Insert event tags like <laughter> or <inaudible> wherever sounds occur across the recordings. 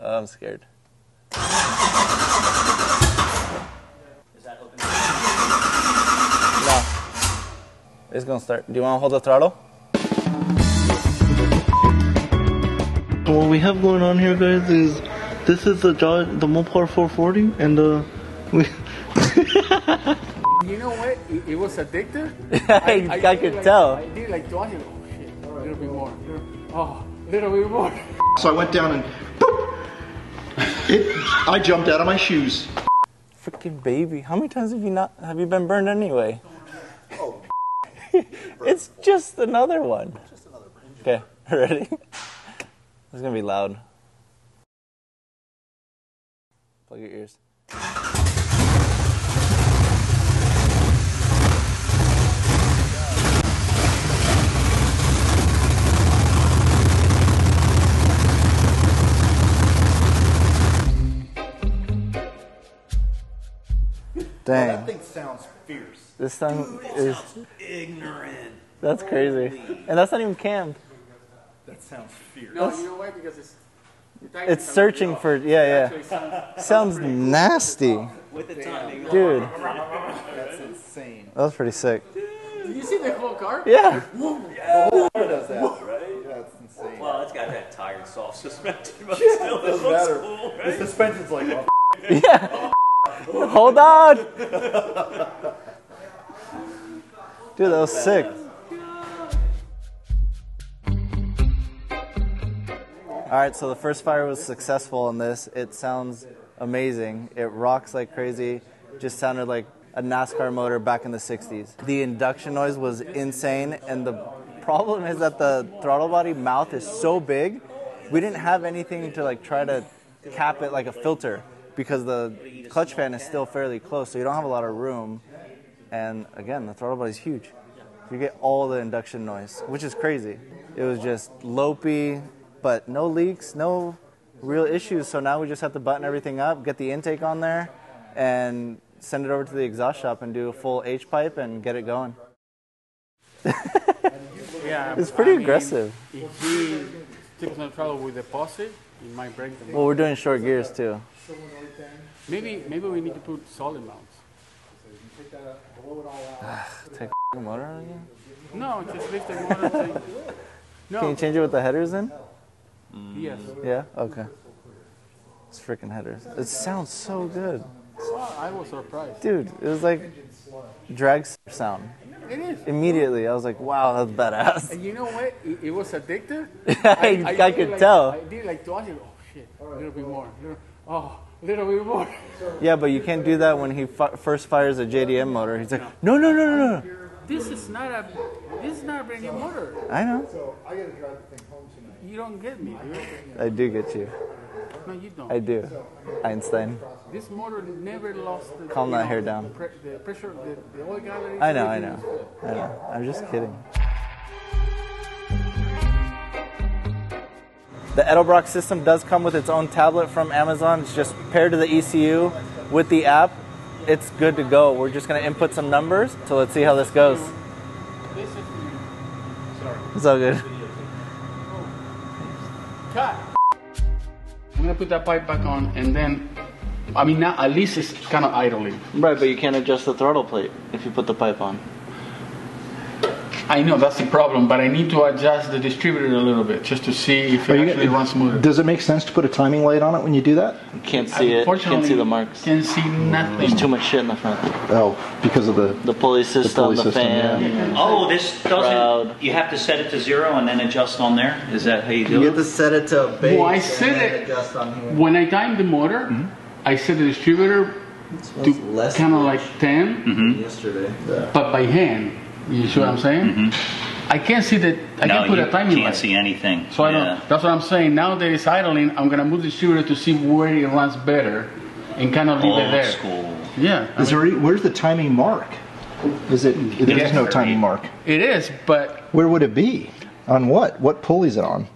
Oh, I'm scared. Is that open? No. It's gonna start. Do you wanna hold the throttle? What we have going on here, guys, is this is the Dodge, the Mopar 440, and uh, we. You know what? It, it was addictive. <laughs> I, I, did could like, tell. I did like twice. and, Oh shit! A little bit more. Oh, a little bit more. So I went down and boop, it, I jumped out of my shoes. Freaking baby. How many times have you not have you been burned anyway? Oh, <laughs> it's just another one. Okay, <laughs> ready? It's gonna be loud. Plug your ears. Dang. thing sounds fierce. This thing is Ignorant. that's crazy. And that's not even cammed. That sounds fierce. No, you know why? Because it's. It's searching for yeah, yeah. sounds- Sounds nasty. With the timing. Dude, That's insane. that was pretty sick. Did you see the whole car? Yeah. the whole car does that, right? That's insane. Well, it's got that tired soft suspension, but <laughs> still, it doesn't looks matter. cool, The suspension's like, <laughs> oh, Yeah. Oh. Hold on. Dude, that was sick. All right, so the first fire was successful in this. It sounds amazing. It rocks like crazy. Just sounded like a NASCAR motor back in the 60s. The induction noise was insane, and the problem is that the throttle body mouth is so big. We didn't have anything to like try to cap it like a filter because the clutch fan is still fairly close, so you don't have a lot of room. And again, the throttle body is huge. You get all the induction noise, which is crazy. It was just lopey, but no leaks, no real issues. So now we just have to button everything up, get the intake on there, and send it over to the exhaust shop and do a full H pipe and get it going. Yeah. <laughs> It's pretty I mean, aggressive. If he no trouble with the posit, he might break them. Well, we're doing short gears too. Maybe maybe we need to put solid mounts. Take the motor out again. No, just lift the motor. say- <laughs> Can you change it with the headers in? Mm. Yes. Yeah. Okay. It's freaking headers. It sounds so good, Well, I was surprised. dude. It was like drag sound. It is. Immediately, I was like, "Wow, that's badass." And you know what? It, it was addictive. <laughs> I, I, did could like, tell. I did like twice. and, Oh shit! A little bit more. Little, oh, a little bit more. Yeah, but you can't do that when he fi- first fires a JDM motor. He's like, "No, no, no, no, no." This is not a. This is not a brand new motor. I know. So I gotta drive the thing home tonight. You don't get me, dude. I do get you. No, you don't. I do. Einstein. This motor never lost the. Calm that know, hair down. The, pre- the pressure, the, the oil gallery. I know, I know. I know. I'm just kidding. The Edelbrock system does come with its own tablet from Amazon. It's just paired to the ECU with the app. It's good to go. We're just going to input some numbers. So let's see how this goes. It's all good. cut. I'm gonna put that pipe back on, and then. I mean, now at least it's kind of idling. Right, but you can't adjust the throttle plate if you put the pipe on. I know that's the problem, but I need to adjust the distributor a little bit just to see if it actually gonna- runs smoother. Does it make sense to put a timing light on it when you do that? You can't see it. Can't see the marks. Can't see nothing. There's too much shit in the front. Oh, because of the. The pulley system, pulley the, system, fan. yeah. Oh, this doesn't. Proud. You have to set it to zero and then adjust on there. Is that how you do it? You have to set it to base. Well, I set it when I timed the motor. I set the distributor to less kind of like 10, Mm-hmm. yesterday. but by hand. You see what I'm saying? Mm-hmm. I can't see that. I no, can't put a timing can't light. see anything. So I don't. That's what I'm saying. Now that it's idling, I'm gonna move the distributor to see where it runs better, and kind of leave it Old there. school. Yeah, I Is mean, there? Where's the timing mark? Is it? There is no timing mark. it is, but Where would it be? On what? What pulley is it on?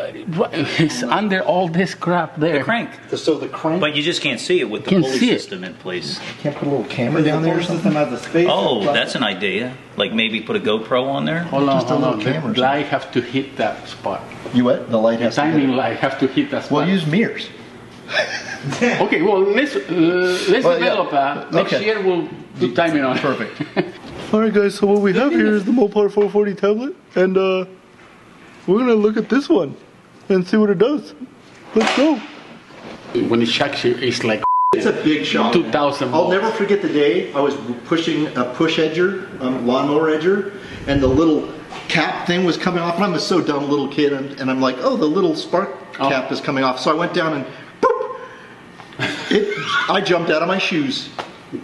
It's under all this crap there. The crank. So the crank. But you just can't see it with the Can't pulley see it. system in place. can't put a little camera down there or something. Oh, that's an idea. Like maybe put a GoPro on there. Hold on, Just a hold little camera or The light have to hit that spot. You what? The light has to. hit Timing it. light have to hit that spot. Well, use mirrors. <laughs> Okay, well let's uh, let's Well, yeah. develop that. Next Okay. year we'll do timing on it. Perfect. <laughs> All right, guys. So what we have here is the Mopar 440 tablet, and uh, we're gonna look at this one and see what it does. Let's go. when it shocks you, it's like It's a big shock. 2,000 I'll never forget the day I was pushing a push edger, um, lawnmower edger, and the little cap thing was coming off. And I'm a so dumb little kid, and, and I'm like, oh, the little spark Oh. cap is coming off. So I went down and boop. It, I jumped out of my shoes,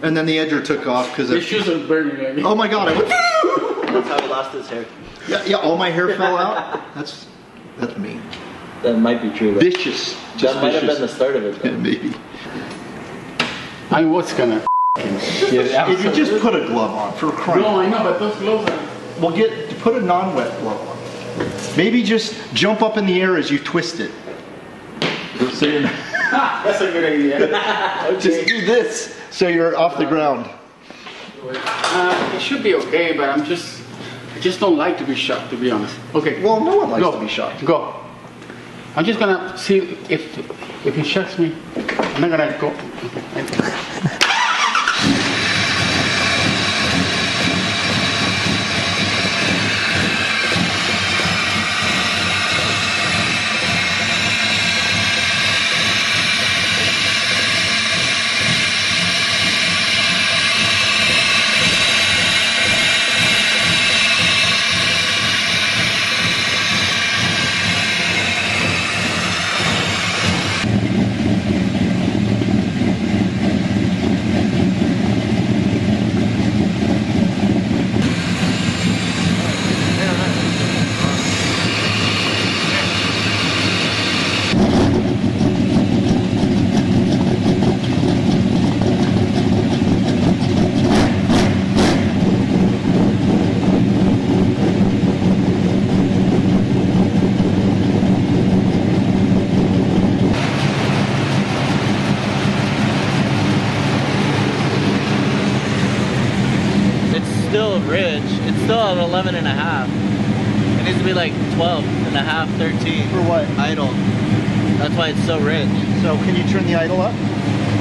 and then the edger took off because the shoes are burning. Like, Oh my god! I went. <laughs> That's how he lost his hair. Yeah, yeah. All my hair fell out. That's that's me. That might be true. Vicious. Just That might have been the start of it. Yeah, <laughs> maybe. I mean, what's gonna get out. If you just put a glove on for crying. No, I know, but those gloves are. Well, get put a non-wet glove on. Maybe just jump up in the air as you twist it. So you're <laughs> That's a good idea. <laughs> just do this so you're off the ground. Uh, it should be okay, but I'm just, I just don't like to be shocked, to be honest. Okay. Well, no one likes go. to be shocked. Go. I'm just gonna see if if it shocks me. I'm not gonna go. It's rich. It's still at 11 and a half. It needs to be like 12 and a half, 13. For what? Idle. That's why it's so rich. So can you turn the idle up?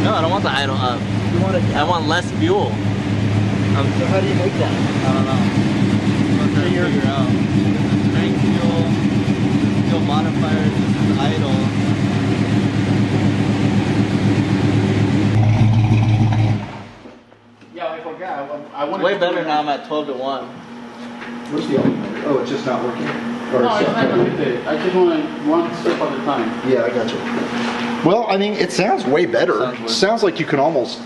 No, I don't want the idle up. You want it I want less fuel. Um, So how do you make that? I don't know. I'm trying to you're- figure out. This is crank fuel, fuel modifiers, this is idle. Yeah, I forgot. I, I wanted Way better now I'm at 12 to 1. Where's the alternator? Oh, it's just not working. Or No, it's it's- not connected. I just want one step at a time. Yeah, I got you. Well, I mean, it sounds way better. Sounds Sounds, like you can almost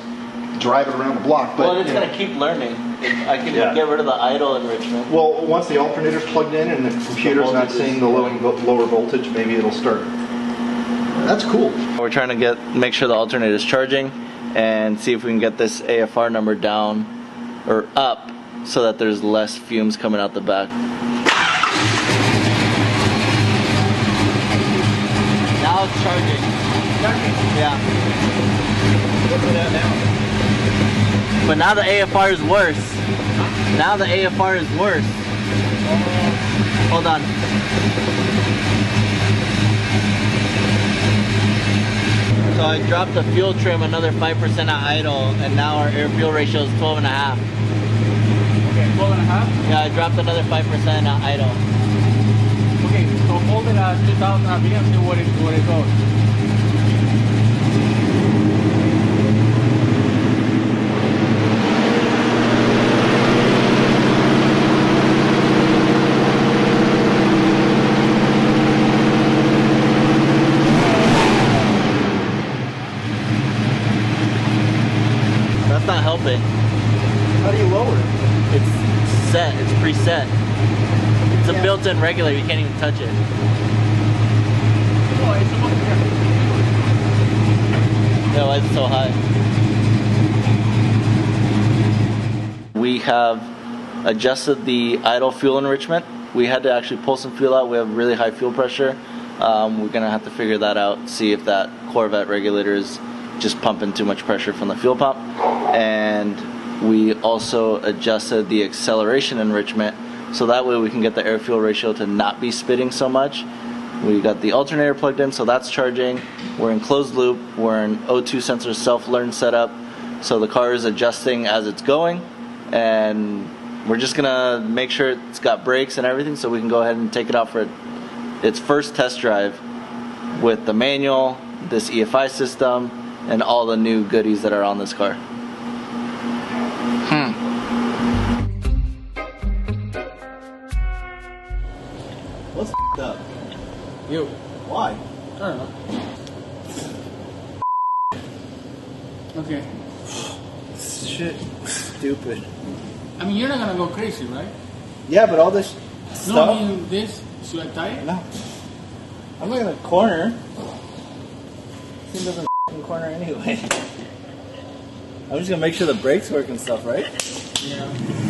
drive it around the block. But well, it's going to keep learning. I can Yeah. get rid of the idle enrichment. well, once the alternator's plugged in and the computer's not seeing the low, lower voltage, maybe it'll start. That's cool. We're trying to get make sure the alternator is charging and see if we can get this AFR number down or up so that there's less fumes coming out the back. Now it's charging. Yeah. But now the AFR is worse. Now the AFR is worse. Hold on. So I dropped the fuel trim another 5% at idle, and now our air fuel ratio is 12 and a half. Okay, 12 and a half. Yeah, I dropped another 5% at idle. Okay, so hold it at 2,000 RPM see what it, what it goes. That's not helping. How do you lower it? It's set, it's preset. It's a you can't even touch it. It's supposed to Yeah, why is it so high? We have adjusted the idle fuel enrichment. We had to actually pull some fuel out. We have really high fuel pressure. Um, we're gonna have to figure that out. See if that Corvette regulator is just pumping too much pressure from the fuel pump. And we also adjusted the acceleration enrichment so that way we can get the air fuel ratio to not be spitting so much We got the alternator plugged in, so that's charging. We're in closed loop. We're in O2 sensor self-learn setup, so the car is adjusting as it's going, and we're just gonna make sure it's got brakes and everything, so we can go ahead and take it out for its first test drive with the manual, this EFI system, and all the new goodies that are on this car. Hmm. What's up? You. Why? I don't know. Okay. Shit, stupid. I mean, you're not gonna go crazy, right? Yeah, but all this No, stuff. I mean this. Should I tie it? No. I'm looking at the corner. This thing doesn't corner anyway. <laughs> I'm just gonna make sure the brakes work and stuff, right? Yeah.